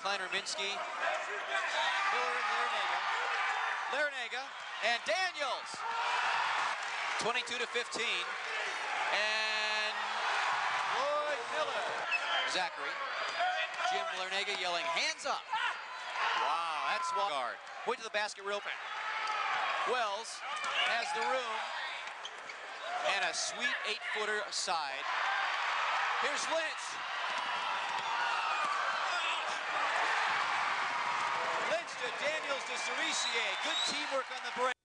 Kleiner Minsky, Miller and Larranaga. Larranaga and Daniels. 22 to 15. And Floyd Miller. Zachary. Jim Larranaga yelling, hands up. Wow, that's one guard. Went to the basket real fast. Wells has the room. And a sweet eight-footer aside. Here's Lynch. Lynch to Daniels to Cerisier. Good teamwork on the break.